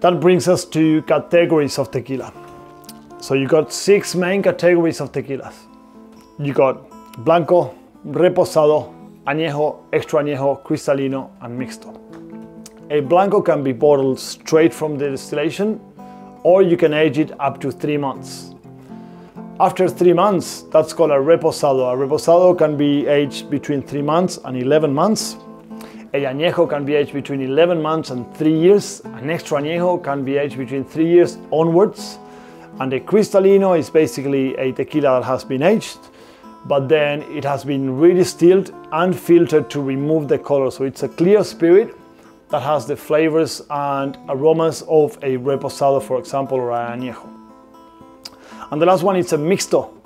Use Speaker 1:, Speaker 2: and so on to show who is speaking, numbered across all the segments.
Speaker 1: that brings us to categories of tequila. So you got six main categories of tequilas. You got blanco, reposado, añejo, extra añejo, cristalino, and mixto. A blanco can be bottled straight from the distillation, or you can age it up to three months. After three months, that's called a reposado. A reposado can be aged between three months and 11 months. A añejo can be aged between 11 months and three years. An extra añejo can be aged between three years onwards. And a cristalino is basically a tequila that has been aged, but then it has been redistilled and filtered to remove the color. So it's a clear spirit that has the flavors and aromas of a reposado, for example, or an añejo. And the last one is a mixto.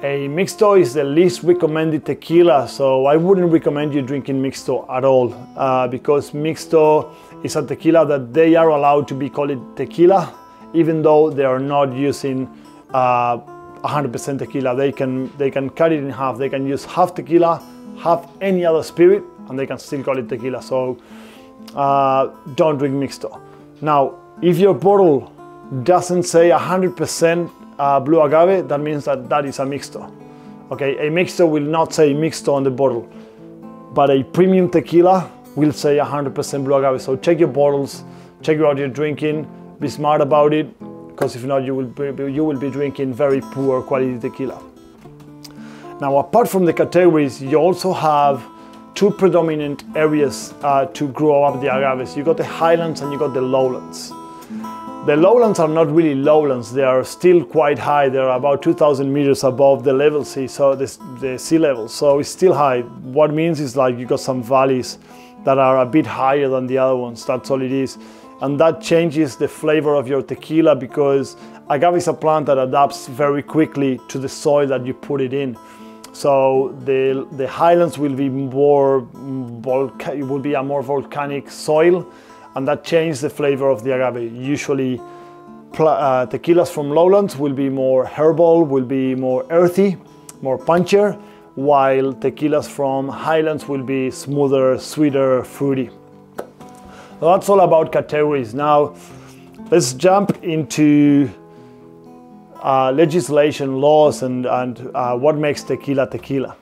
Speaker 1: A mixto is the least recommended tequila, so I wouldn't recommend you drinking mixto at all uh, because mixto is a tequila that they are allowed to be called tequila, even though they are not using 100% uh, tequila. They can they can cut it in half. They can use half tequila, half any other spirit, and they can still call it tequila. So uh, don't drink mixto. Now, if your bottle doesn't say 100% uh, blue agave, that means that that is a mixto. Okay, a mixto will not say mixto on the bottle, but a premium tequila will say 100% blue agave. So check your bottles, check what you're drinking, be smart about it, because if not, you will be, you will be drinking very poor quality tequila. Now, apart from the categories, you also have two predominant areas uh, to grow up the agaves. You got the highlands and you got the lowlands. The lowlands are not really lowlands, they are still quite high. They're about 2,000 meters above the level sea, so the, the sea level, so it's still high. What means is like you got some valleys that are a bit higher than the other ones, that's all it is. And that changes the flavor of your tequila because agave is a plant that adapts very quickly to the soil that you put it in. So the, the highlands will be more, it will be a more volcanic soil and that changes the flavor of the agave. Usually uh, tequilas from lowlands will be more herbal, will be more earthy, more punchier, while tequilas from highlands will be smoother, sweeter, fruity. So that's all about categories. Now let's jump into uh, legislation, laws, and, and uh, what makes tequila tequila.